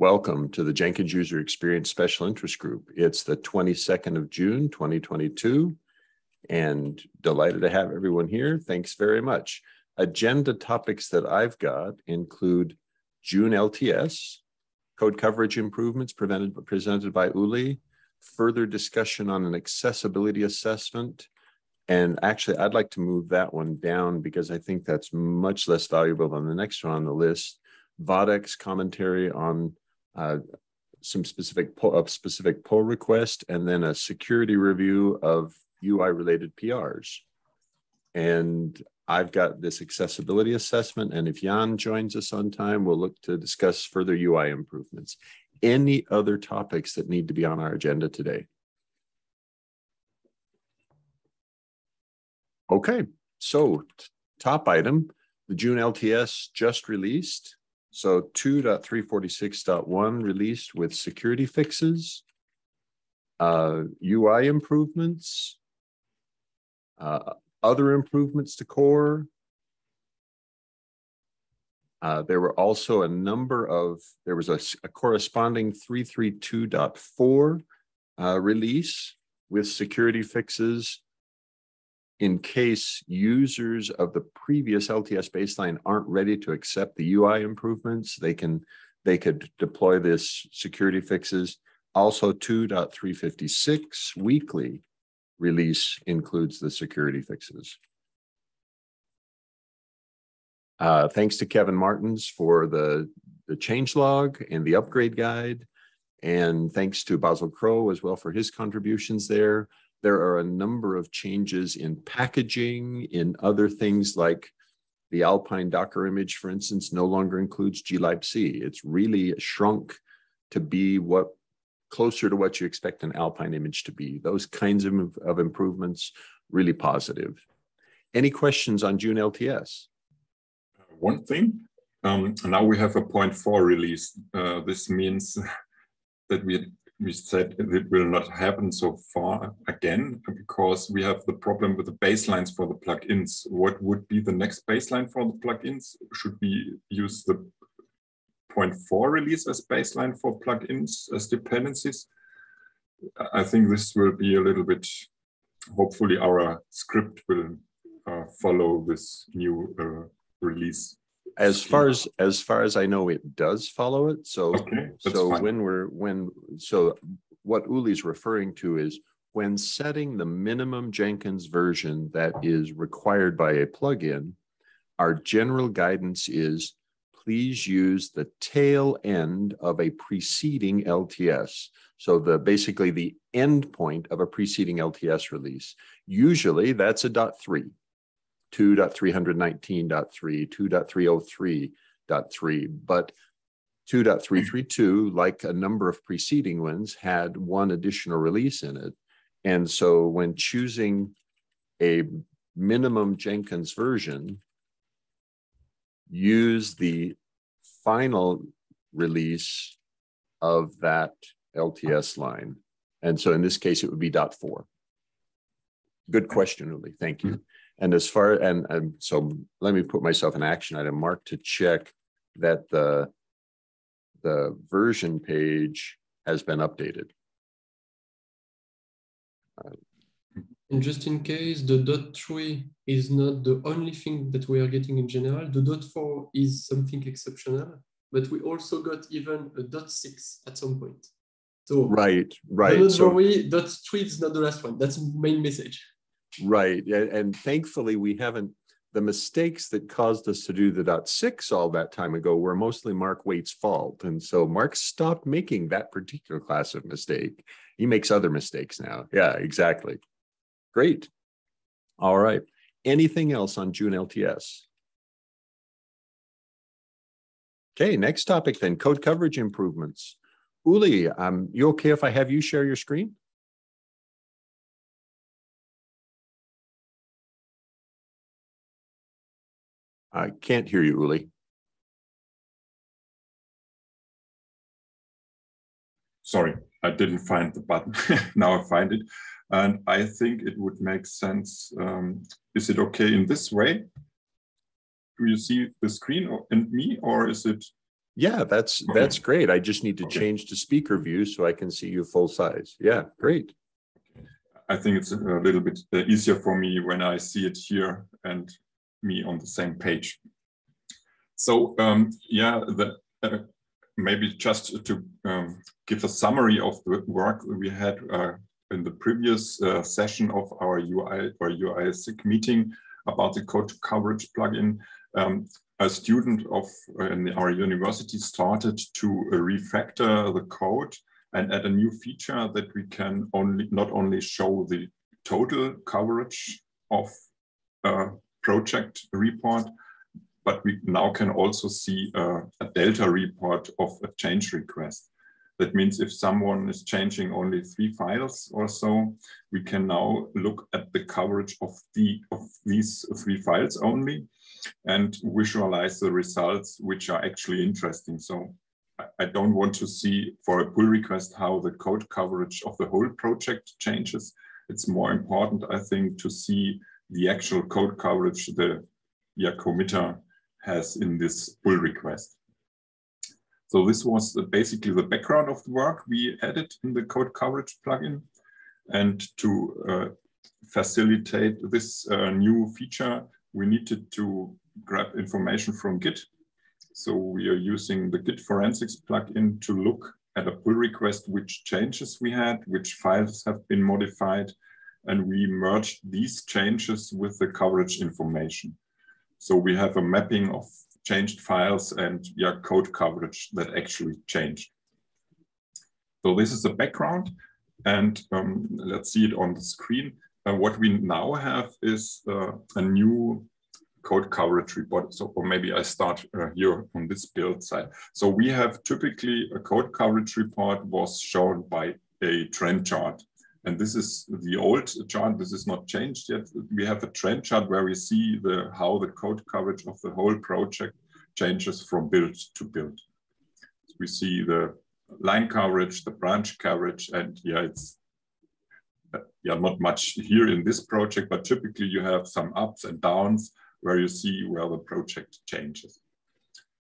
Welcome to the Jenkins User Experience Special Interest Group. It's the 22nd of June, 2022, and delighted to have everyone here. Thanks very much. Agenda topics that I've got include June LTS, code coverage improvements presented, by Uli, further discussion on an accessibility assessment, and actually, I'd like to move that one down because I think that's much less valuable than the next one on the list. Wadeck's commentary on uh, some specific pull, a specific pull request, and then a security review of UI related PRs. And I've got this accessibility assessment, and if Jan joins us on time, we'll look to discuss further UI improvements. Any other topics that need to be on our agenda today? Okay, so top item, the June LTS just released. So 2.346.1 released with security fixes, uh, UI improvements, uh, other improvements to core. Uh, there were also a number of, there was a, a corresponding 332.4 uh, release with security fixes in case users of the previous LTS baseline aren't ready to accept the UI improvements, they can they could deploy this security fixes. Also 2.356 weekly release includes the security fixes. Uh, thanks to Kevin Martens for the, the change log and the upgrade guide. And thanks to Basil Crow as well for his contributions there. There are a number of changes in packaging, in other things like the Alpine Docker image, for instance, no longer includes glibc. It's really shrunk to be what closer to what you expect an Alpine image to be. Those kinds of, of improvements, really positive. Any questions on June LTS? One thing, um, now we have a point four release. Uh, this means that we we said it will not happen so far again because we have the problem with the baselines for the plugins. What would be the next baseline for the plugins? Should we use the 0.4 release as baseline for plugins as dependencies? I think this will be a little bit, hopefully our script will uh, follow this new uh, release as far as as far as I know, it does follow it. So okay, so fine. when we're when so what Uli's referring to is when setting the minimum Jenkins version that is required by a plugin, our general guidance is please use the tail end of a preceding LTS. So the basically the end point of a preceding LTS release. Usually that's a dot three. 2.319.3, 2.303.3, but 2.332, like a number of preceding ones, had one additional release in it. And so when choosing a minimum Jenkins version, use the final release of that LTS line. And so in this case, it would be dot four. Good question, Uli. Thank you. And as far and, and so let me put myself in action item mark to check that the the version page has been updated. Uh, and just in case the dot three is not the only thing that we are getting in general, the dot four is something exceptional, but we also got even a dot six at some point. So right, right. Don't so, worry, dot three is not the last one. That's main message. Right. And thankfully, we haven't, the mistakes that caused us to do the dot six all that time ago were mostly Mark Waite's fault. And so Mark stopped making that particular class of mistake. He makes other mistakes now. Yeah, exactly. Great. All right. Anything else on June LTS? Okay, next topic then code coverage improvements. Uli, um, you okay if I have you share your screen? I can't hear you, Uli. Sorry, I didn't find the button. now I find it. And I think it would make sense. Um, is it okay in this way? Do you see the screen and me, or is it Yeah, that's, Okay. that's great. I just need to Okay. change to speaker view so I can see you full size. Yeah, great. I think it's a little bit uh, easier for me when I see it here and me on the same page. So um, yeah, the, uh, maybe just to um, give a summary of the work we had uh, in the previous uh, session of our UI or UI SIG meeting about the code coverage plugin. Um, a student of uh, our university started to uh, refactor the code and add a new feature that we can only not only show the total coverage of a project report, but we now can also see a, a delta report of a change request. That means if someone is changing only three files or so, we can now look at the coverage of the of these three files only and visualize the results which are actually interesting. So I don't want to see for a pull request how the code coverage of the whole project changes. It's more important, I think, to see the actual code coverage the yeah, committer has in this pull request. So this was basically the background of the work we added in the code coverage plugin. And to uh, facilitate this uh, new feature, we needed to grab information from Git. So we are using the Git forensics plugin to look at a pull request, which changes we had, which files have been modified, and we merged these changes with the coverage information. So we have a mapping of changed files and yeah, code coverage that actually changed. So this is the background, and um, let's see it on the screen. What we now have is uh, a new code coverage report. So, or maybe I start uh, here on this build side. So we have typically a code coverage report was shown by a trend chart. And this is the old chart. This is not changed yet. We have a trend chart where we see the how the code coverage of the whole project changes from build to build. We see the line coverage, the branch coverage, and yeah, it's uh, yeah not much here in this project, but typically you have some ups and downs where you see where the project changes.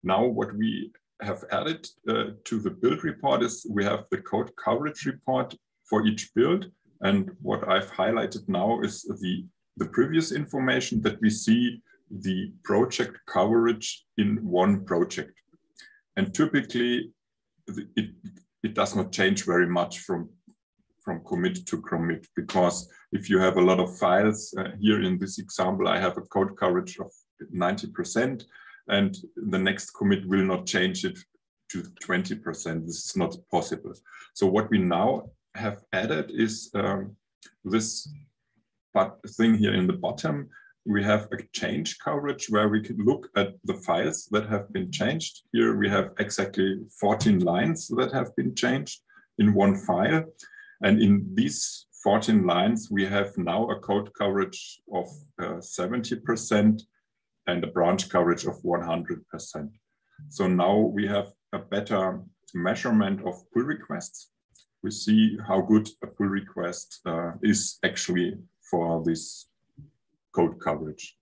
Now what we have added uh, to the build report is we have the code coverage report for each build. And what I've highlighted now is the, the previous information that we see the project coverage in one project. And typically it, it does not change very much from, from commit to commit because if you have a lot of files uh, here in this example, I have a code coverage of 90% and the next commit will not change it to 20%. This is not possible. So what we now have added is um, this but thing here in the bottom. We have a change coverage where we can look at the files that have been changed. Here we have exactly 14 lines that have been changed in one file. And in these 14 lines, we have now a code coverage of 70% and a branch coverage of 100%. So now we have a better measurement of pull requests. We see how good a pull request uh, is actually for this code coverage.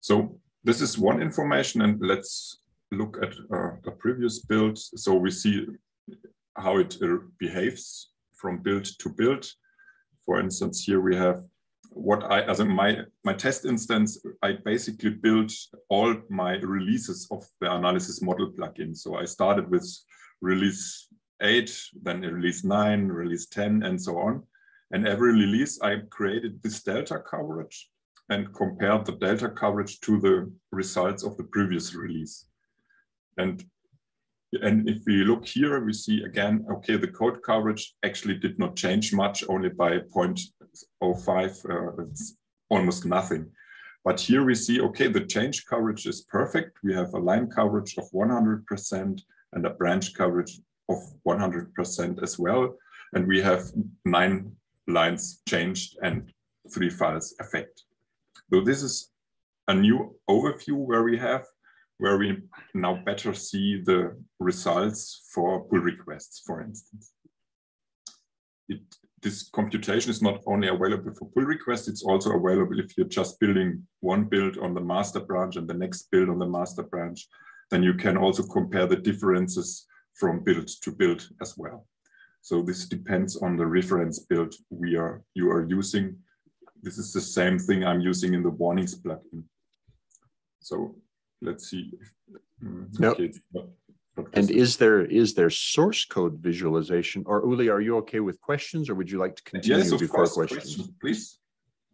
So this is one information and let's look at uh, a previous build. So we see how it uh, behaves from build to build. For instance, here we have what I, as in my, my test instance, I basically built all my releases of the analysis model plugin. So I started with release eight, then release nine, release 10, and so on. And every release, I created this delta coverage and compared the delta coverage to the results of the previous release. And and if we look here, we see again, okay, the code coverage actually did not change much, only by 0.05, uh, it's almost nothing. But here we see, okay, the change coverage is perfect. We have a line coverage of 100% and a branch coverage of 100% as well. And we have nine lines changed and three files affect. So this is a new overview where we have where we now better see the results for pull requests, for instance. It, this computation is not only available for pull requests, it's also available if you're just building one build on the master branch and the next build on the master branch. then you can also compare the differences from build to build as well. So this depends on the reference build we are you are using. This is the same thing I'm using in the warnings plugin. So let's see. Nope. Okay. And is there is there source code visualization? Or Uli, are you okay with questions, or would you like to continue yes, before course, questions? questions? Please.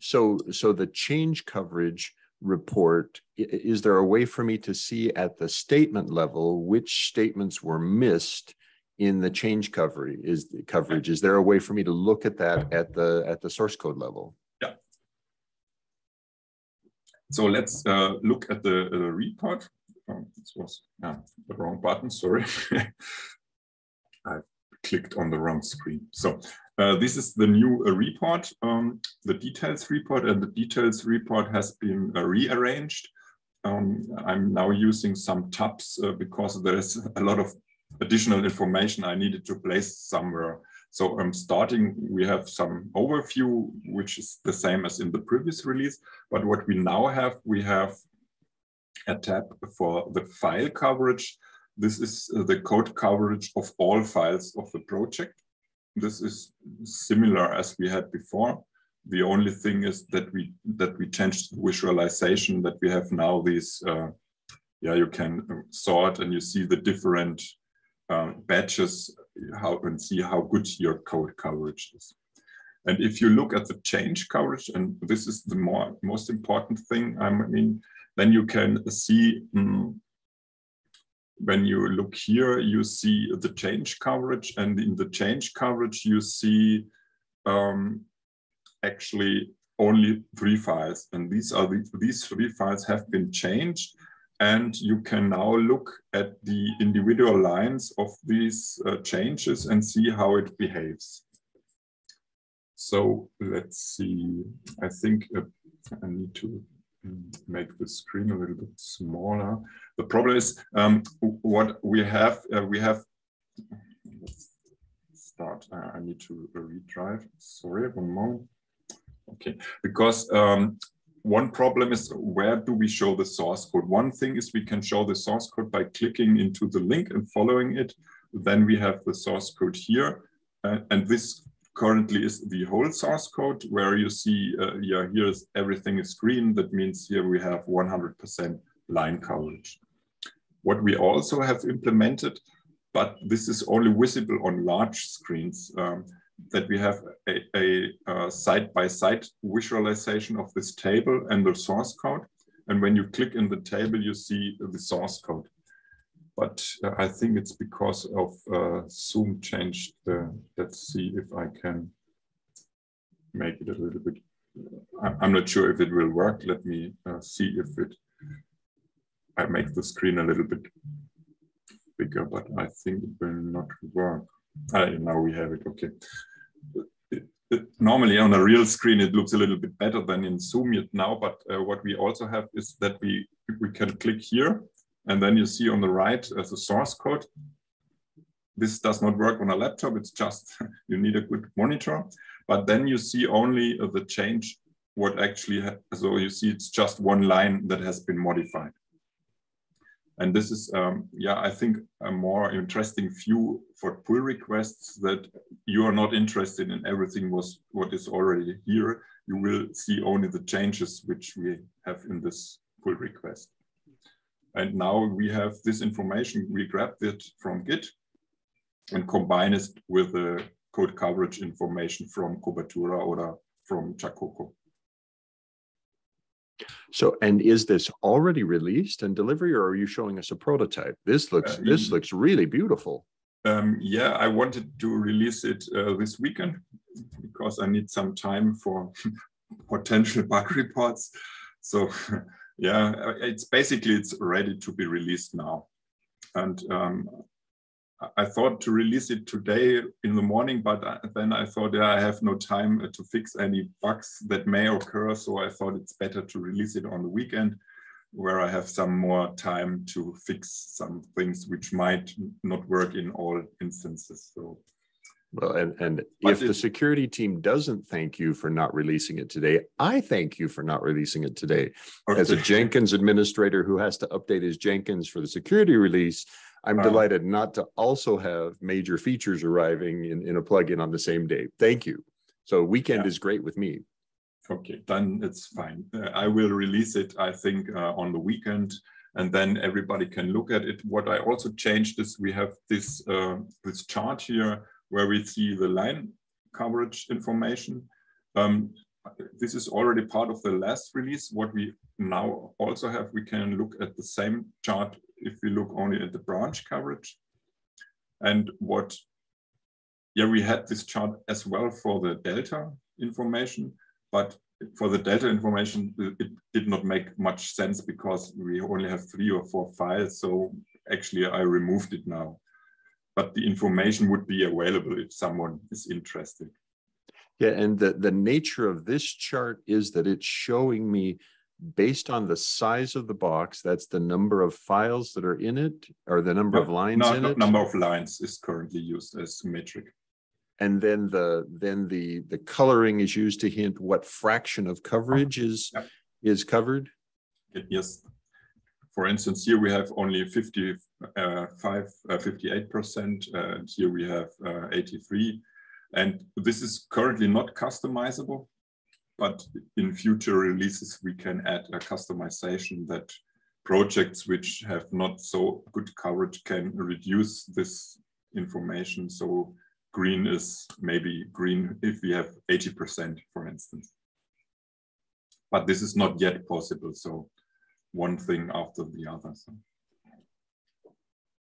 So so the change coverage report, is there a way for me to see at the statement level which statements were missed in the change coverage? Is the coverage? Is there a way for me to look at that at the at the source code level? Yeah. So let's uh, look at the uh, report. Oh, this was yeah, the wrong button. Sorry, I clicked on the wrong screen. So uh, this is the new uh, report, um, the details report, and the details report has been uh, rearranged. Um, I'm now using some tabs uh, because there's a lot of additional information I needed to place somewhere. So I'm um, starting, we have some overview, which is the same as in the previous release. But what we now have, we have a tab for the file coverage. This is uh, the code coverage of all files of the project. This is similar as we had before. The only thing is that we that we changed the visualization that we have now these uh, yeah you can sort and you see the different uh, batches how and see how good your code coverage is. And if you look at the change coverage, and this is the more most important thing, I mean, then you can see um, when you look here, you see the change coverage, and in the change coverage, you see um, actually only three files, and these are the, these three files have been changed, and you can now look at the individual lines of these uh, changes and see how it behaves. So let's see. I think uh, I need to make the screen a little bit smaller. The problem is um, what we have, uh, we have, start, uh, I need to redrive, sorry, one moment. Okay, because um, one problem is where do we show the source code? One thing is we can show the source code by clicking into the link and following it. Then we have the source code here. Uh, and this currently is the whole source code where you see, uh, yeah, here's everything is green. That means here we have 100% line coverage. What we also have implemented, but this is only visible on large screens, um, that we have a side-by-side -side visualization of this table and the source code. And when you click in the table, you see the source code but uh, I think it's because of uh, Zoom changed the, let's see if I can make it a little bit, I'm not sure if it will work. Let me uh, see if it, I make the screen a little bit bigger, but I think it will not work. Ah, now we have it, okay. Normally on a real screen, it looks a little bit better than in Zoom now, but uh, what we also have is that we, we can click here and then you see on the right as a source code. This does not work on a laptop. It's just you need a good monitor. But then you see only the change, what actually, so you see it's just one line that has been modified. And this is, um, yeah, I think a more interesting view for pull requests that you are not interested in everything was what is already here. You will see only the changes which we have in this pull request. And now we have this information, we grabbed it from Git and combine it with the code coverage information from Cobertura or from Jacoco. So, and is this already released and delivery, or are you showing us a prototype? This looks uh, this looks really beautiful. Um, yeah, I wanted to release it uh, this weekend because I need some time for potential bug reports. So yeah, it's basically it's ready to be released now. And um, I thought to release it today in the morning, but uh, then I thought, yeah, I have no time uh, to fix any bugs that may occur. So I thought it's better to release it on the weekend where I have some more time to fix some things which might not work in all instances. So Well, and, and if the security team doesn't thank you for not releasing it today, I thank you for not releasing it today. As a Jenkins administrator who has to update his Jenkins for the security release, I'm Uh. delighted not to also have major features arriving in, in a plugin on the same day. Thank you. So weekend Yeah. is great with me. Okay, then it's fine. Uh, I will release it, I think, uh, on the weekend, and then everybody can look at it. What I also changed is we have this uh, this chart here where we see the line coverage information. Um, this is already part of the last release. What we now also have, we can look at the same chart if we look only at the branch coverage. And what, yeah, we had this chart as well for the delta information, but for the delta information, it did not make much sense because we only have three or four files. So actually I removed it now, but the information would be available if someone is interested. Yeah, and the, the nature of this chart is that it's showing me based on the size of the box, that's the number of files that are in it or the number of lines No, in no, it. number of lines is currently used as metric. And then the, then the, the coloring is used to hint what fraction of coverage uh-huh. is, Yeah. is covered. Yes. For instance, here we have only 55, uh, 58%, uh, and here we have uh, 83. And this is currently not customizable, but in future releases, we can add a customization that projects which have not so good coverage can reduce this information. So green is maybe green if we have 80%, for instance. But this is not yet possible. So one thing after the other. So.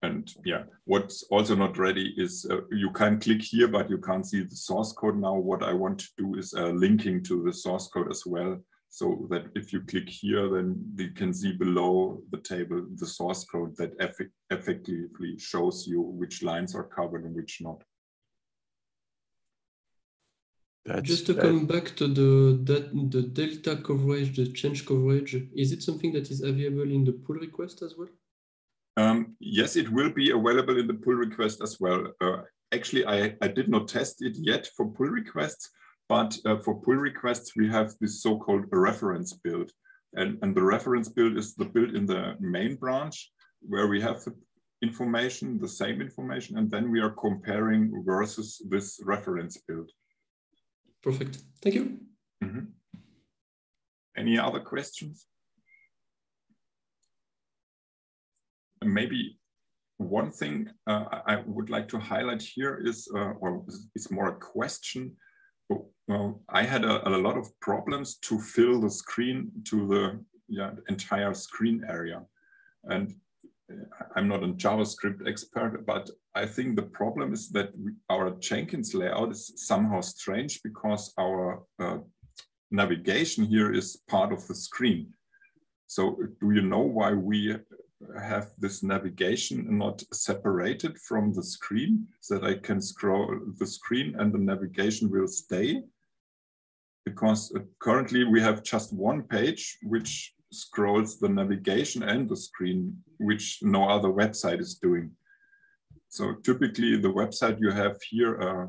And yeah, what's also not ready is uh, you can click here, but you can't see the source code now. What I want to do is uh, linking to the source code as well. So that if you click here, then you can see below the table the source code that effect effectively shows you which lines are covered and which not. That's, Just to that- come back to the that the delta coverage, the change coverage, is it something that is available in the pull request as well? Um, yes, it will be available in the pull request as well. Uh, actually, I, I did not test it yet for pull requests, but uh, for pull requests, we have this so-called reference build. And, and the reference build is the build in the main branch where we have the information, the same information, and then we are comparing versus this reference build. Perfect. Thank you. Mhm. Any other questions? Maybe one thing uh, I would like to highlight here is, uh, or is more a question. Well, I had a, a lot of problems to fill the screen to the yeah, entire screen area. And I'm not a JavaScript expert, but I think the problem is that our Jenkins layout is somehow strange because our uh, navigation here is part of the screen. So do you know why we have this navigation not separated from the screen so that I can scroll the screen and the navigation will stay? Because uh, currently we have just one page which scrolls the navigation and the screen, which no other website is doing. So typically the website you have here uh,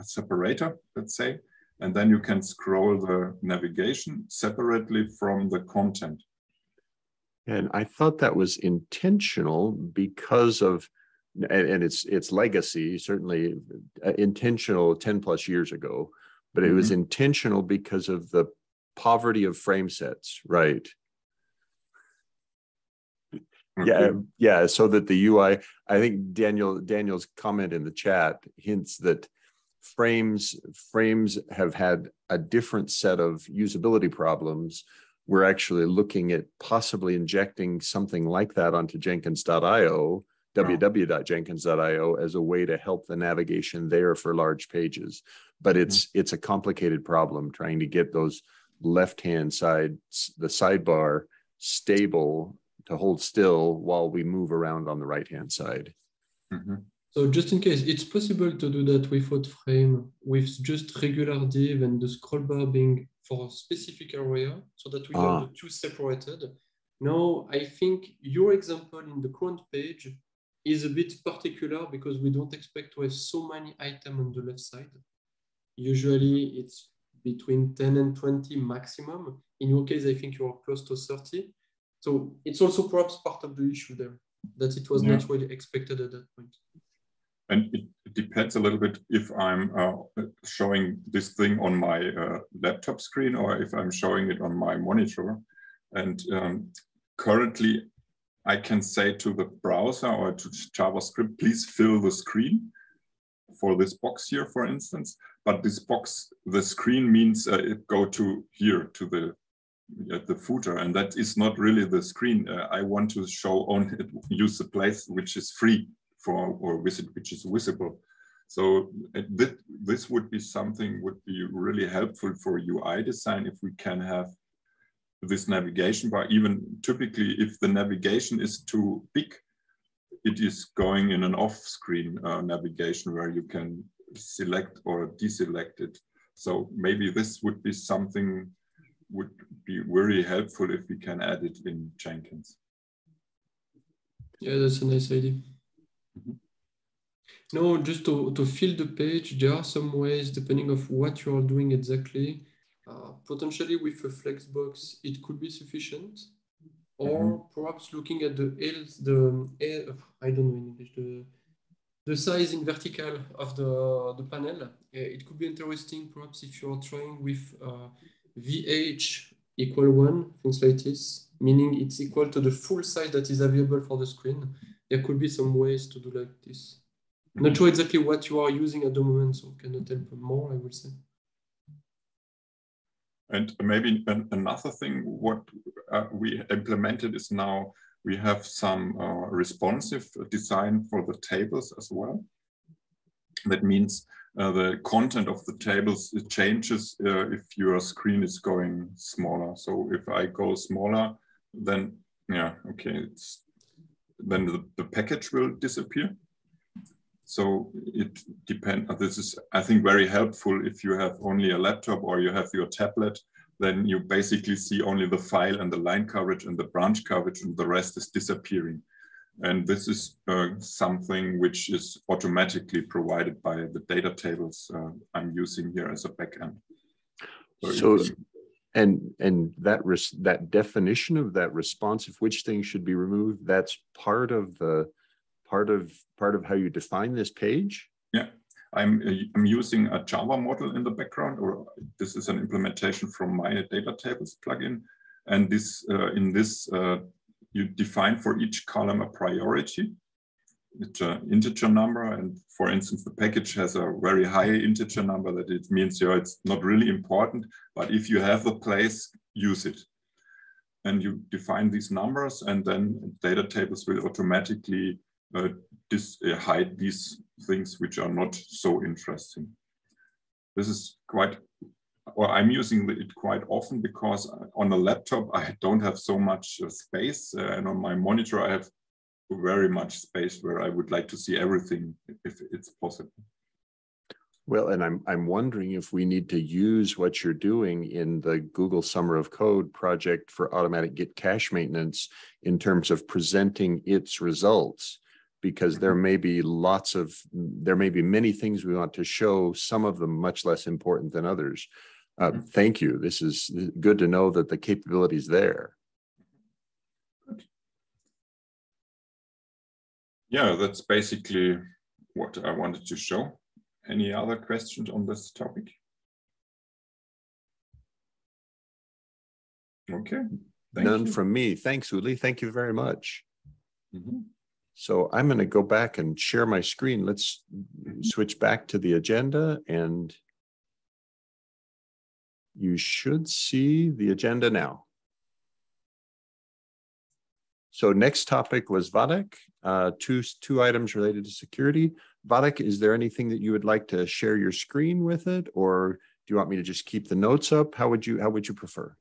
a separator, let's say, and then you can scroll the navigation separately from the content. And I thought that was intentional because of, and, and it's it's legacy, certainly uh, intentional 10 plus years ago, but it was intentional because of the poverty of frame sets, right? Yeah, Okay. yeah. So that the UI, I think Daniel Daniel's comment in the chat hints that frames frames have had a different set of usability problems. We're actually looking at possibly injecting something like that onto Jenkins.io, www.jenkins.io, as a way to help the navigation there for large pages. But mm-hmm. it's it's a complicated problem trying to get those left hand side, the sidebar stable to hold still while we move around on the right hand side. Mhm. So just in case, it's possible to do that without frame, with just regular div and the scroll bar being for a specific area, so that we Ah. have the two separated. Now, I think your example in the current page is a bit particular because we don't expect to have so many items on the left side. Usually it's between 10 and 20 maximum. In your case, I think you're close to 30. So it's also perhaps part of the issue there that it was yeah. not really expected at that point. And it, depends a little bit if I'm uh, showing this thing on my uh, laptop screen or if I'm showing it on my monitor. And um, currently, I can say to the browser or to JavaScript, please fill the screen for this box here, for instance. But this box, the screen means uh, it go to here, to the at the footer, and that is not really the screen. Uh, I want to show only use the place which is free for or visit which is visible. So uh, this, this would be something would be really helpful for UI design if we can have this navigation bar. Even typically, if the navigation is too big, it is going in an off-screen uh, navigation where you can select or deselect it. So maybe this would be something would be very helpful if we can add it in Jenkins. Yeah, that's a nice idea. Mm -hmm. No, just to, to fill the page, there are some ways, depending of what you are doing exactly. Uh, potentially with a flexbox, it could be sufficient. Or mm -hmm. perhaps looking at the L, the I don't know in English, the, the size in vertical of the, the panel. Uh, it could be interesting, perhaps if you're trying with uh, VH equal one, things like this, meaning it's equal to the full size that is available for the screen. There could be some ways to do like this. Not sure exactly what you are using at the moment, so cannot help more, I would say. And maybe an, another thing, what uh, we implemented is now we have some uh, responsive design for the tables as well. That means uh, the content of the tables it changes uh, if your screen is going smaller. So if I go smaller, then yeah, okay, then the, the package will disappear. So it depends. Uh, this is, I think, very helpful if you have only a laptop or you have your tablet. Then you basically see only the file and the line coverage and the branch coverage, and the rest is disappearing. And this is uh, something which is automatically provided by the data tables uh, I'm using here as a backend. So, so and and that res- that definition of that response of which things should be removed, that's part of the part of part of how you define this page? Yeah, I'm I'm using a Java model in the background, or this is an implementation from my data tables plugin, and this uh, in this uh, you define for each column a priority. It's an integer number, and for instance, the package has a very high integer number. That it means you know, it's not really important, but if you have the place, use it. And you define these numbers. And then data tables will automatically dis, uh, hide these things which are not so interesting. This is quite, or I'm using it quite often because on a laptop I don't have so much uh, space, uh, and on my monitor I have very much space where I would like to see everything if it's possible. Well, and I'm I'm wondering if we need to use what you're doing in the Google Summer of Code project for automatic Git cache maintenance in terms of presenting its results because there mm-hmm. may be lots of there may be many things we want to show some of them much less important than others. Uh, mm-hmm. thank you. This is good to know that the capability is there. Yeah that's basically what i wanted to show. Any other questions on this topic? Okay none you. from me. Thanks uli. Thank you very much. Mm -hmm. So I'm going to go back and share my screen. Let's switch back to the agenda and you should see the agenda now. So next topic was Wadeck, uh, two, two items related to security. Wadeck, is there anything that you would like to share your screen with it? Or do you want me to just keep the notes up? How would you, how would you prefer?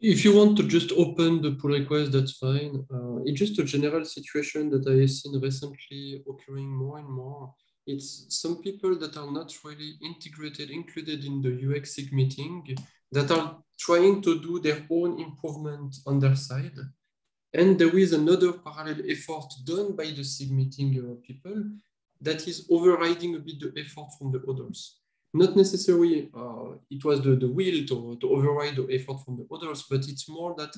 If you want to just open the pull request, that's fine. Uh, it's just a general situation that I have seen recently occurring more and more. It's some people that are not really integrated, included in the UX SIG meeting, that are trying to do their own improvement on their side. And there is another parallel effort done by the SIG meeting uh, people that is overriding a bit the effort from the others. Not necessarily uh, it was the, the will to, to override the effort from the others, but it's more that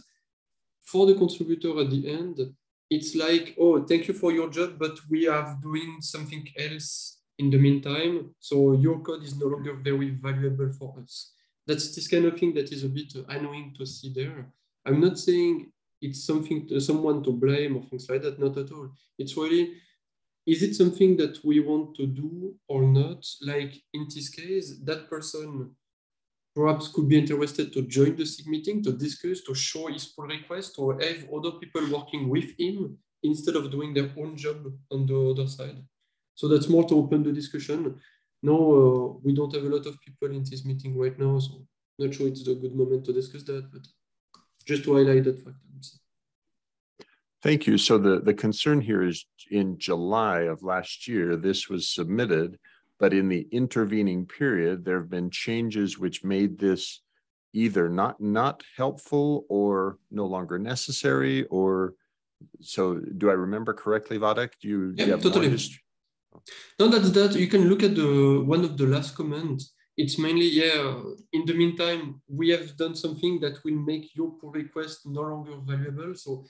for the contributor at the end, it's like, oh, thank you for your job, but we are doing something else in the meantime. So your code is no longer very valuable for us. That's this kind of thing that is a bit annoying to see there. I'm not saying it's something to, someone to blame or things like that, not at all. It's really, is it something that we want to do or not? Like in this case, that person perhaps could be interested to join the SIG meeting, to discuss, to show his pull request, or have other people working with him instead of doing their own job on the other side. So that's more to open the discussion. No, uh, we don't have a lot of people in this meeting right now, so not sure it's a good moment to discuss that, but just to highlight that fact. Thank you. So the, the concern here is in July of last year, this was submitted but in the intervening period, there have been changes which made this either not not helpful or no longer necessary or so do I remember correctly, Wadeck? Do you, yeah, do you totally. No, that's that. You can look at the one of the last comments. It's mainly, yeah, in the meantime, we have done something that will make your pull request no longer valuable. So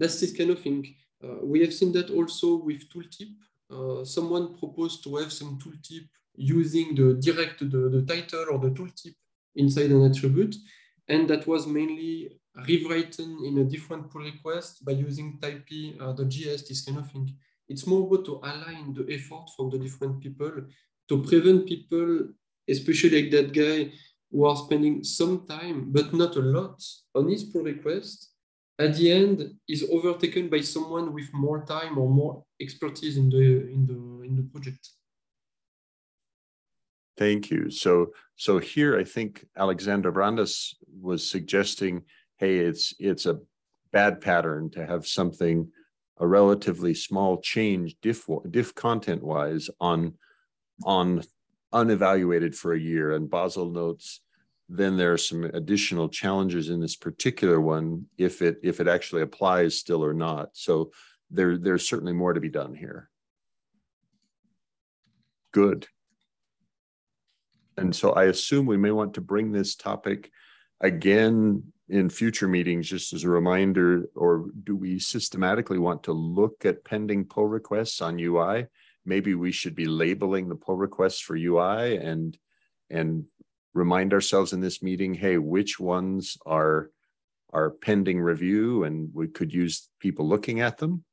that's this kind of thing. Uh, we have seen that also with tooltip. Uh, someone proposed to have some tooltip using the direct the, the title or the tooltip inside an attribute. And that was mainly rewritten in a different pull request by using Tippy, uh, the JS, this kind of thing. It's more about to align the effort from the different people to prevent people, especially like that guy, who are spending some time, but not a lot, on his pull request at the end is overtaken by someone with more time or more expertise in the in the in the project. Thank you. So so here i think alexander brandes was suggesting hey it's it's a bad pattern to have something a relatively small change diff diff content wise on on unevaluated for a year. And basil notes then there are some additional challenges in this particular one if it if it actually applies still or not. So there there's certainly more to be done here. Good. And so I assume we may want to bring this topic again in future meetings, just as a reminder, or do we systematically want to look at pending pull requests on UI? Maybe we should be labeling the pull requests for UI and and remind ourselves in this meeting, hey, which ones are are pending review and we could use people looking at them?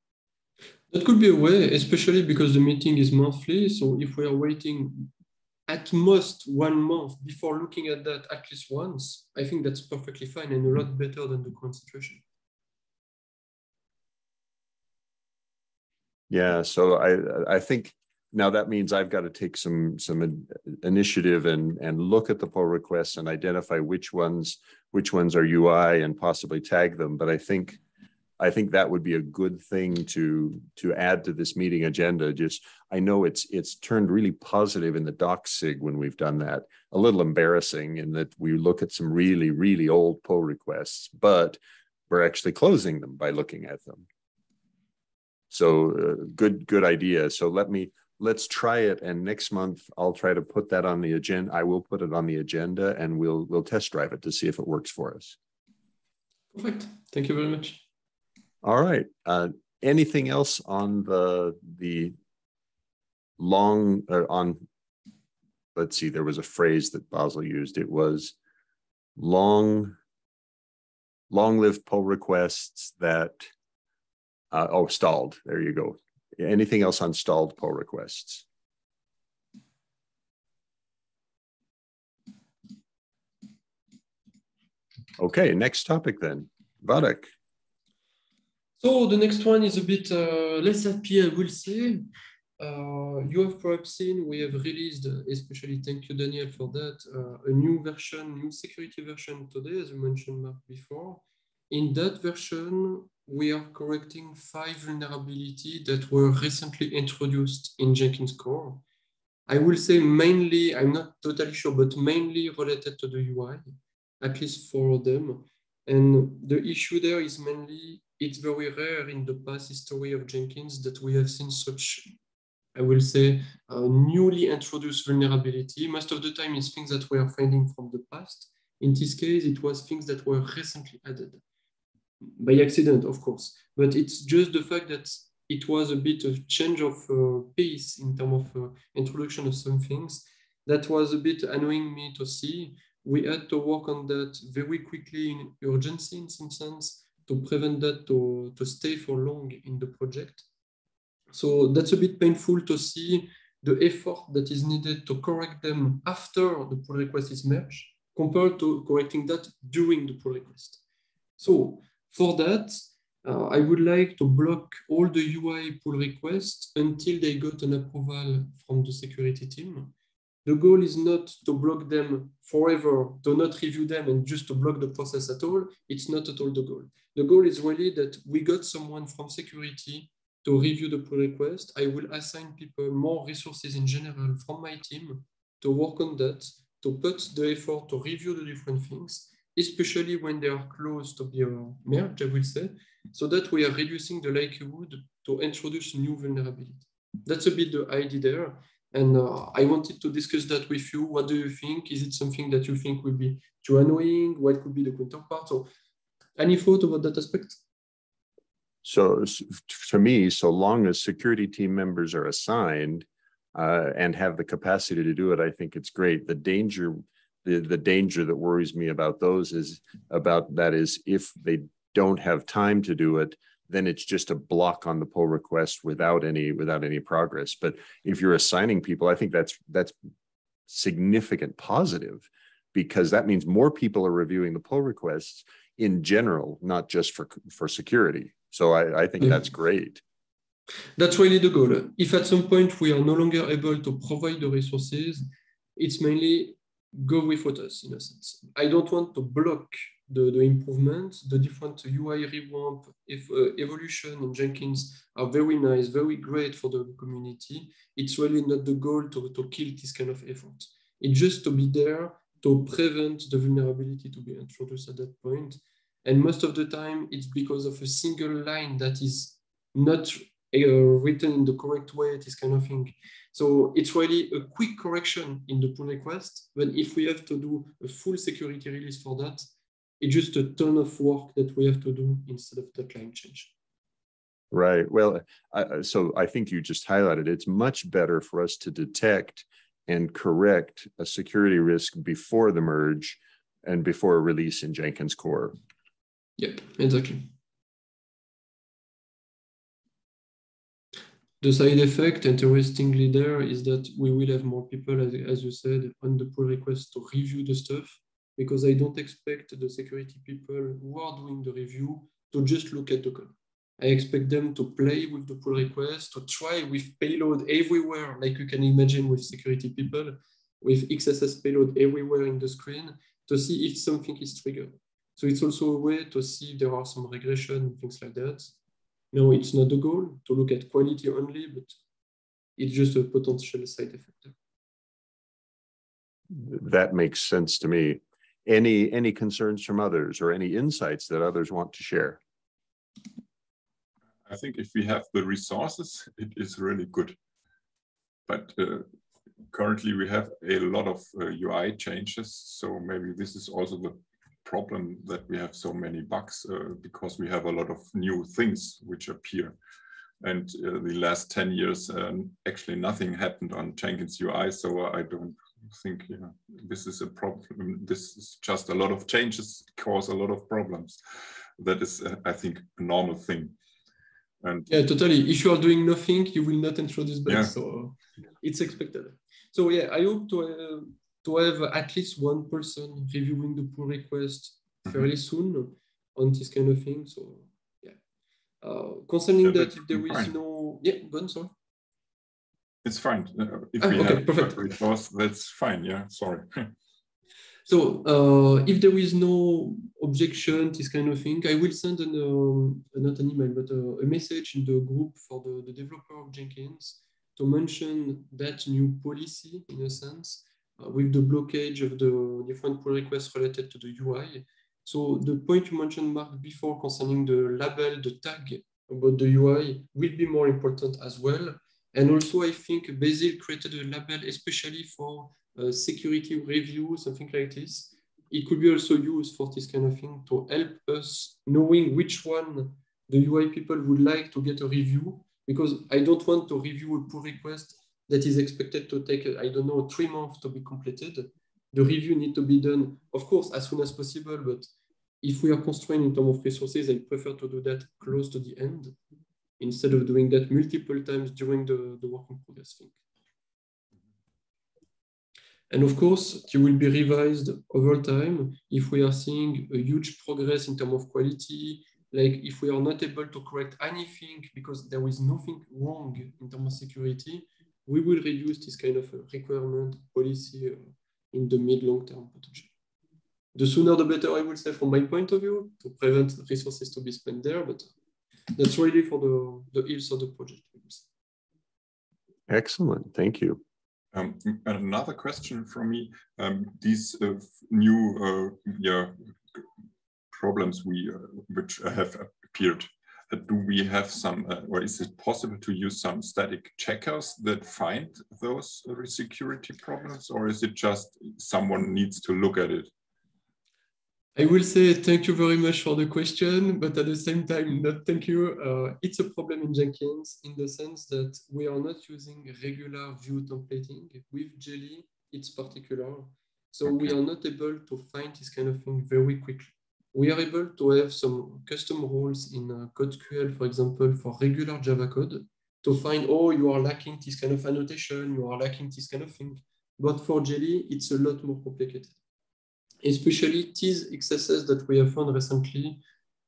That could be a way, especially because the meeting is monthly. So if we are waiting at most one month before looking at that at least once, I think that's perfectly fine and a lot better than the current situation. Yeah, so I I think now that means I've got to take some some initiative and and look at the pull requests and identify which ones which ones are UI and possibly tag them. But I think I think that would be a good thing to to add to this meeting agenda. Just I know it's it's turned really positive in the doc sig when we've done that. A little embarrassing in that we look at some really really old pull requests, but we're actually closing them by looking at them. So uh, good good idea. So let me let's try it and next month i'll try to put that on the agenda i will put it on the agenda and we'll we'll test drive it to see if it works for us. Perfect. Thank you very much. All right uh, anything else on the the long uh, on let's see there was a phrase that basil used. It was long long lived pull requests that uh, oh stalled. There you go Anything else on stalled pull requests? Okay, next topic then. Wadeck. So the next one is a bit uh, less happy, I will say. Uh, you have perhaps seen we have released, especially thank you, Daniel, for that, uh, a new version, new security version today, as you mentioned Mark before. In that version, we are correcting five vulnerabilities that were recently introduced in Jenkins core. I will say mainly, I'm not totally sure, but mainly related to the UI, at least four of them. And the issue there is mainly it's very rare in the past history of Jenkins that we have seen such, I will say, newly introduced vulnerability. Most of the time it's things that we are finding from the past. In this case, it was things that were recently added by accident, of course, but it's just the fact that it was a bit of change of uh, pace in terms of uh, introduction of some things. That was a bit annoying me to see. We had to work on that very quickly in urgency in some sense to prevent that to, to stay for long in the project. So that's a bit painful to see the effort that is needed to correct them after the pull request is merged compared to correcting that during the pull request. So for that, uh, I would like to block all the UI pull requests until they got an approval from the security team. The goal is not to block them forever, to not review them and just to block the process at all. It's not at all the goal. The goal is really that we got someone from security to review the pull request. I will assign people more resources in general from my team to work on that, to put the effort to review the different things, especially when they are close to be merged, I will say, so that we are reducing the likelihood to introduce new vulnerability. That's a bit the idea there. And uh, I wanted to discuss that with you. What do you think? Is it something that you think would be too annoying? What could be the counterpart? So any thought about that aspect? So for me, so long as security team members are assigned uh, and have the capacity to do it, I think it's great. The danger, the, the danger that worries me about those is about that is if they don't have time to do it, then it's just a block on the pull request without any without any progress. But if you're assigning people, I think that's that's significant positive because that means more people are reviewing the pull requests in general, not just for for security. So I, I think yeah. that's great. That's really the goal. If at some point we are no longer able to provide the resources, it's mainly go with us in a sense. I don't want to block the, the improvements, the different UI revamp, if, uh, evolution in Jenkins are very nice, very great for the community. It's really not the goal to, to kill this kind of effort. It's just to be there to prevent the vulnerability to be introduced at that point. And most of the time, it's because of a single line that is not written in the correct way, this kind of thing. So it's really a quick correction in the pull request. But if we have to do a full security release for that, it's just a ton of work that we have to do instead of the climate change. Right. Well, I, so I think you just highlighted it's much better for us to detect and correct a security risk before the merge and before a release in Jenkins core. Yep, exactly. The side effect, interestingly, there is that we will have more people, as, as you said, on the pull request to review the stuff because I don't expect the security people who are doing the review to just look at the code. I expect them to play with the pull request, to try with payload everywhere, like you can imagine with security people, with XSS payload everywhere in the screen to see if something is triggered. So it's also a way to see if there are some regression and things like that. No, it's not the goal to look at quality only, but it's just a potential side effect. That makes sense to me. Any any concerns from others or any insights that others want to share? I think if we have the resources it is really good. But uh, currently we have a lot of uh, ui changes so maybe this is also the problem that we have so many bugs uh, because we have a lot of new things which appear and uh, the last 10 years um, actually nothing happened on jenkins ui so i don't think yeah, this is a problem. This is just a lot of changes cause a lot of problems. That is, uh, I think, a normal thing. And yeah, totally. If you are doing nothing, you will not introduce bugs. Yeah. So it's expected. So yeah, I hope to uh, to have at least one person reviewing the pull request mm-hmm. fairly soon on this kind of thing. So yeah. Uh, concerning that, if there is fine. no yeah, go sorry. It's fine. Uh, if ah, we okay, have perfect. resource, that's fine. Yeah, sorry. so uh, if there is no objection, this kind of thing, I will send an, um, not an email, but a, a, message in the group for the, the developer of Jenkins to mention that new policy in a sense with the blockage of the different pull requests related to the UI So the point you mentioned, Mark, before concerning the label, the tag about the UI will be more important as well. And also, I think Basil created a label especially for uh, security review, something like this. It could be also used for this kind of thing to help us knowing which one the UI people would like to get a review, because I don't want to review a pull request that is expected to take, I don't know, three months to be completed. The review need to be done, of course, as soon as possible, but if we are constrained in terms of resources, I prefer to do that close to the end instead of doing that multiple times during the, the work in progress thing. And of course, it will be revised over time if we are seeing a huge progress in terms of quality, like if we are not able to correct anything because there is nothing wrong in terms of security, we will reduce this kind of requirement policy uh, in the mid-long term potential. The sooner the better, I would say, from my point of view, to prevent resources to be spent there, but that's really for the, the ills of the project. Excellent, thank you. Um, another question from me, um, these uh, new uh, yeah, problems we uh, which have appeared, uh, do we have some, uh, or is it possible to use some static checkers that find those security problems, or is it just someone needs to look at it? I will say thank you very much for the question, but at the same time, not thank you. Uh, it's a problem in Jenkins in the sense that we are not using regular view templating. With Jelly, it's particular. So okay. we are not able to find this kind of thing very quickly. We are able to have some custom rules in uh, CodeQL, for example, for regular Java code to find, oh, you are lacking this kind of annotation, you are lacking this kind of thing. But for Jelly, it's a lot more complicated especially these XSSes that we have found recently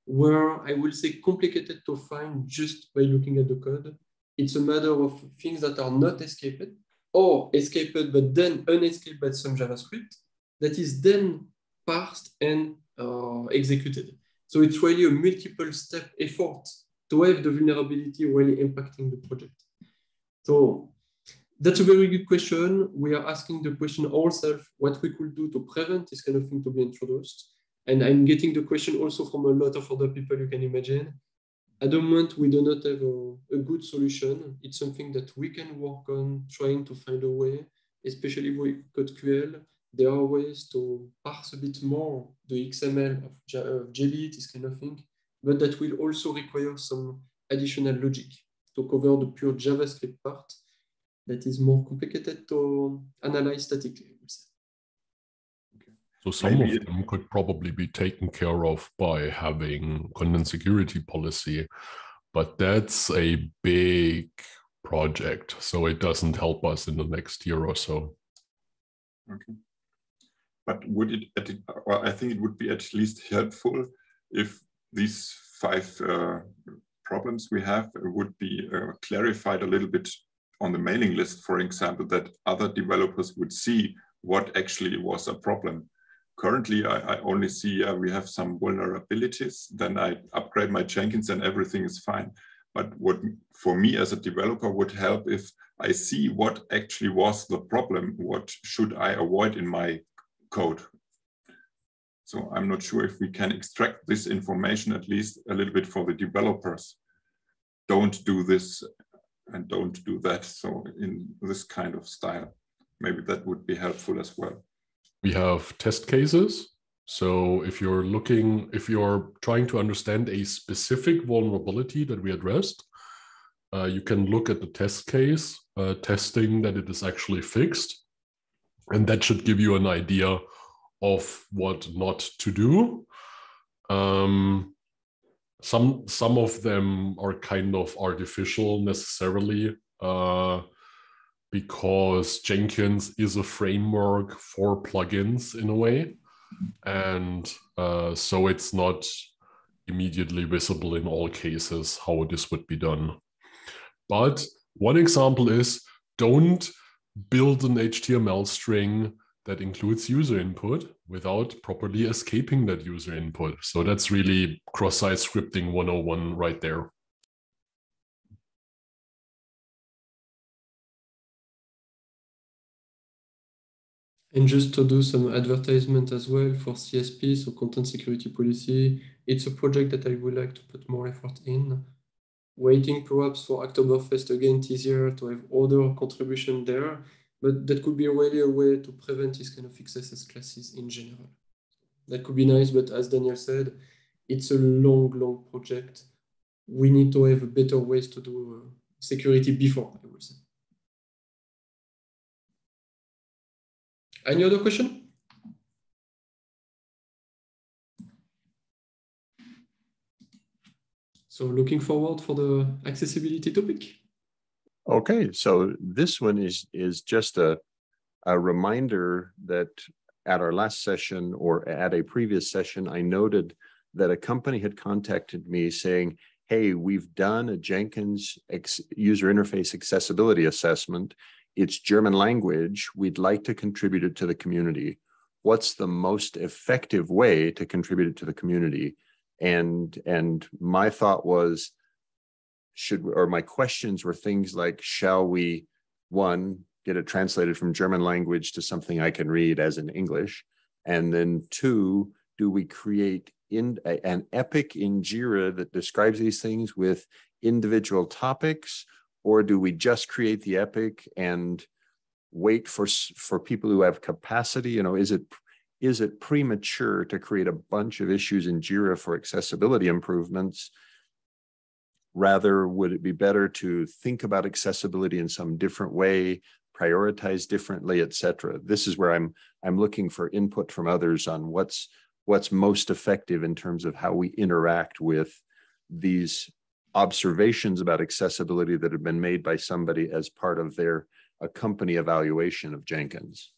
were, I will say, complicated to find just by looking at the code. It's a matter of things that are not escaped or escaped, but then unescaped by some JavaScript that is then parsed and Euh, executed. So it's really a multiple step effort to have the vulnerability really impacting the project. So that's a very good question. We are asking the question ourselves what we could do to prevent this kind of thing to be introduced. And I'm getting the question also from a lot of other people you can imagine. At the moment, we do not have a, a good solution. It's something that we can work on trying to find a way, especially with CodeQL. There are ways to parse a bit more the XML of, of Jelly, this kind of thing, but that will also require some additional logic to cover the pure JavaScript part that is more complicated to analyze statically. So some Maybe of them could probably be taken care of by having content security policy, but that's a big project, so it doesn't help us in the next year or so. Okay. But would it, well, I think it would be at least helpful if these five uh, problems we have would be uh, clarified a little bit on the mailing list, for example, that other developers would see what actually was a problem. Currently, I, I only see uh, we have some vulnerabilities, then I upgrade my Jenkins and everything is fine. But what for me as a developer would help if I see what actually was the problem, what should I avoid in my code. So I'm not sure if we can extract this information at least a little bit for the developers. Don't do this and don't do that. So in this kind of style, maybe that would be helpful as well. We have test cases. So if you're looking, if you're trying to understand a specific vulnerability that we addressed, uh, you can look at the test case, uh, testing that it is actually fixed. And that should give you an idea of what not to do. Um, some some of them are kind of artificial necessarily uh, because Jenkins is a framework for plugins in a way, and uh, so it's not immediately visible in all cases how this would be done. But one example is don't build an HTML string that includes user input without properly escaping that user input. So that's really cross-site scripting 101 right there. And just to do some advertisement as well for CSP, so content security policy, it's a project that I would like to put more effort in. Waiting perhaps for Hacktoberfest again this year to have other contribution there, but that could be really a way to prevent this kind of XSS classes in general. That could be nice, but as Daniel said, it's a long, long project. We need to have better ways to do uh, security before, I would say. Any other question? So looking forward for the accessibility topic. Okay, so this one is is just a a reminder that at our last session or at a previous session, I noted that a company had contacted me saying, hey, we've done a Jenkins user interface accessibility assessment it's German language. We'd like to contribute it to the community. What's the most effective way to contribute it to the community? And and my thought was, should or my questions were things like, shall we one get it translated from German language to something I can read as in English, and then two, do we create in a, an epic in Jira that describes these things with individual topics? Or do we just create the epic and wait for for people who have capacity? You know is it is it premature to create a bunch of issues in jira for accessibility improvements rather would it be better to think about accessibility in some different way prioritize differently etc this is where i'm i'm looking for input from others on what's what's most effective in terms of how we interact with these observations about accessibility that have been made by somebody as part of their a company evaluation of Jenkins.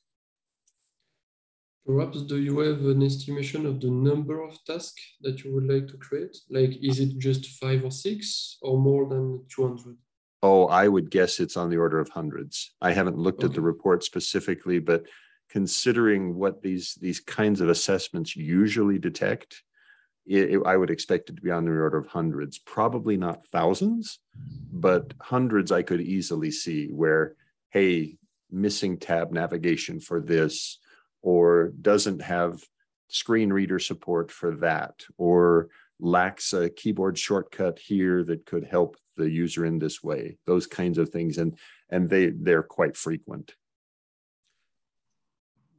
Perhaps do you have an estimation of the number of tasks that you would like to create? Like, is it just five or six or more than 200? Oh, I would guess it's on the order of hundreds. I haven't looked okay. at the report specifically, but considering what these these kinds of assessments usually detect, it, it, I would expect it to be on the order of hundreds, probably not thousands, but hundreds I could easily see where, hey, missing tab navigation for this, or doesn't have screen reader support for that, or lacks a keyboard shortcut here that could help the user in this way, those kinds of things. And, and they, they're quite frequent.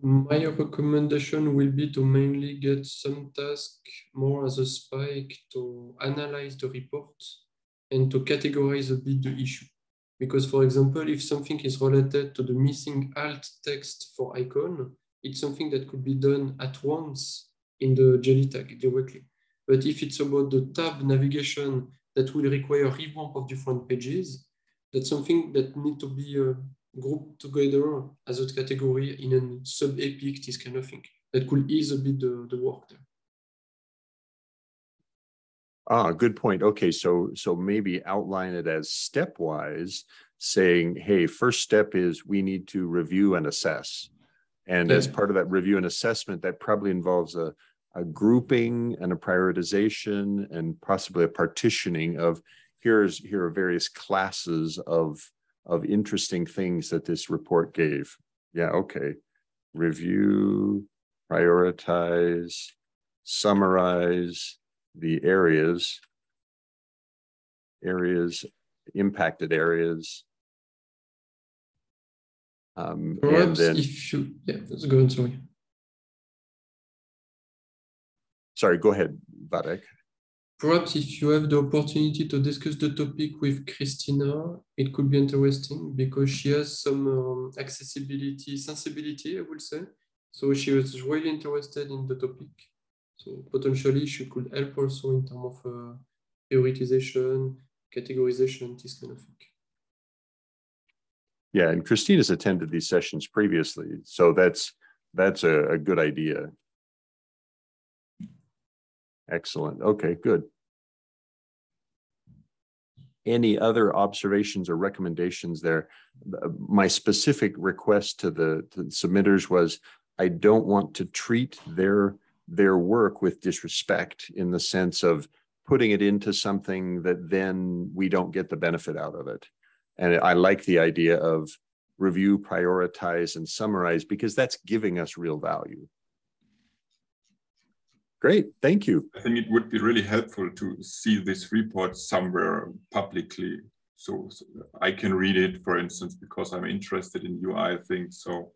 My recommendation will be to mainly get some task more as a spike to analyze the report and to categorize a bit the issue. Because for example, if something is related to the missing alt text for icon, it's something that could be done at once in the jelly tag directly. But if it's about the tab navigation that will require revamp of different pages, that's something that need to be uh, group together as a category in a sub-epic, this kind of thing. That could ease a bit the, the work there. Ah, good point. Okay, so so maybe outline it as stepwise, saying, hey, first step is we need to review and assess. And yeah. as part of that review and assessment, that probably involves a, a grouping and a prioritization and possibly a partitioning of here's here are various classes of of interesting things that this report gave. Yeah, okay. Review, prioritize, summarize the areas, areas, impacted areas. Um, Perhaps then, if you, yeah, let's go on, sorry. Sorry, go ahead, Wadeck. Perhaps if you have the opportunity to discuss the topic with Christina, it could be interesting because she has some um, accessibility sensibility, I would say. So she was really interested in the topic. So potentially she could help also in terms of uh, prioritization, categorization, this kind of thing. Yeah, and Christina's attended these sessions previously, so that's that's a, a good idea. Excellent. Okay, good. Any other observations or recommendations there? My specific request to the, to the submitters was I don't want to treat their their work with disrespect in the sense of putting it into something that then we don't get the benefit out of it. And I like the idea of review, prioritize, and summarize because that's giving us real value. Great, thank you. I think it would be really helpful to see this report somewhere publicly. So, so I can read it, for instance, because I'm interested in UI things. So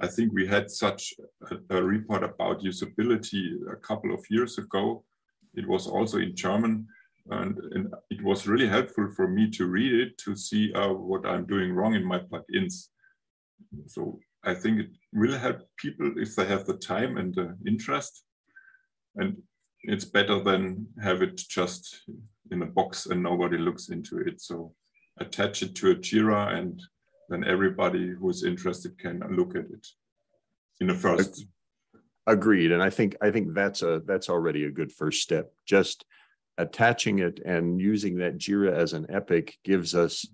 I think we had such a, a, report about usability a couple of years ago. It was also in German, and, and it was really helpful for me to read it to see uh, what I'm doing wrong in my plugins. So I think it will help people if they have the time and the interest. And it's better than have it just in a box and nobody looks into it. So attach it to a Jira and then everybody who's interested can look at it in the first. Agreed, and I think I think that's a that's already a good first step. Just attaching it and using that Jira as an epic gives us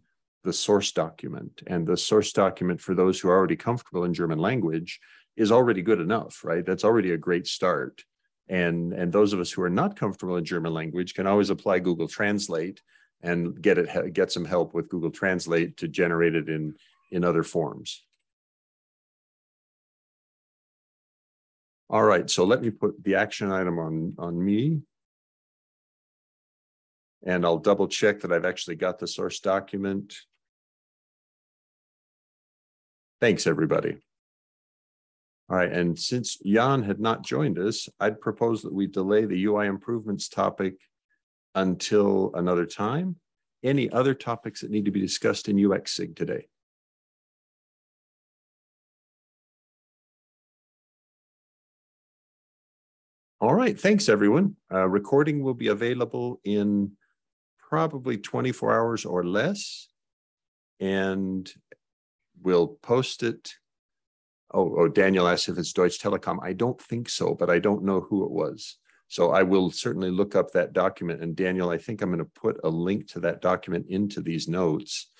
the source document, and the source document for those who are already comfortable in German language is already good enough, right? That's already a great start. And and those of us who are not comfortable in German language can always apply Google Translate and get it get some help with Google Translate to generate it in in other forms. All right, so let me put the action item on on me. And I'll double check that I've actually got the source document. Thanks, everybody. All right, and since Jan had not joined us, I'd propose that we delay the UI improvements topic until another time. Any other topics that need to be discussed in UXSIG today? All right, thanks everyone. Uh, recording will be available in probably 24 hours or less. And we'll post it. Oh, oh, Daniel asked if it's Deutsche Telekom. I don't think so, but I don't know who it was. So I will certainly look up that document. And Daniel, I think I'm going to put a link to that document into these notes.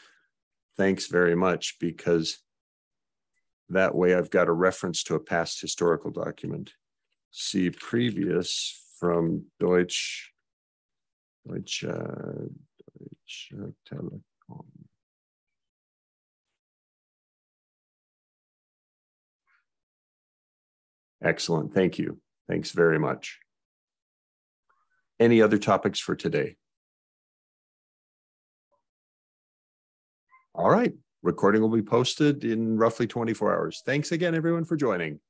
Thanks very much, because that way I've got a reference to a past historical document. See previous from Deutsche, Deutsche, Deutsche uh, uh, Telekom. Excellent. Thank you. Thanks very much. Any other topics for today? All right. Recording will be posted in roughly 24 hours. Thanks again, everyone, for joining.